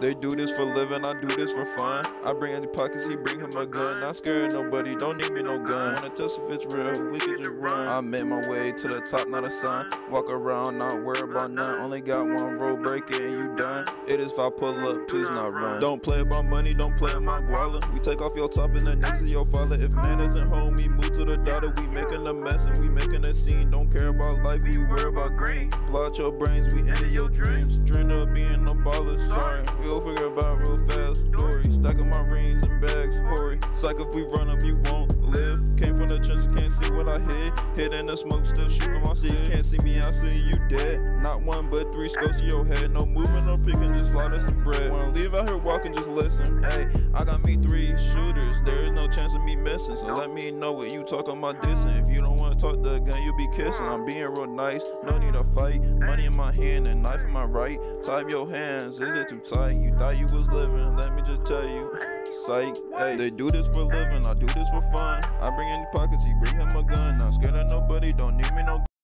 They do this for living, I do this for fun. I bring in the pockets, he bring him a gun. Not scared nobody, don't need me no gun. Wanna test if it's real, we could just run. I made my way to the top, not a sign. Walk around, not worry about none. Only got one road break it and you done. It is if I pull up, please not run. Don't play about money, don't play in my guala. We take off your top and the next to your father. If man isn't home, we move to the daughter. We making a mess and we making a scene. Don't care about life, we worry about green. Plot your brains, we into your dreams. Dreamed hoary. Psych if we run up, you won't live. Came from the trenches, can't see what I hit. Hit in the smoke, still shooting my seat. Can't see me, I see you dead. Not one but three scopes to your head. No moving, no picking, just slide us the bread. Wanna leave out here walking, just listen. Hey, I got me three shooters. There is no chance of me missing. So let me know what you talking about dissing. If you don't wanna talk the gun, you be kissing. I'm being real nice, no need to fight. Money in my hand and knife in my right. Tie your hands, is it too tight? You thought you was living, let me just tell you. Psych, hey, they do this for living, I do this for fun. I bring in the pockets, he bring him a gun. Not scared of nobody, don't need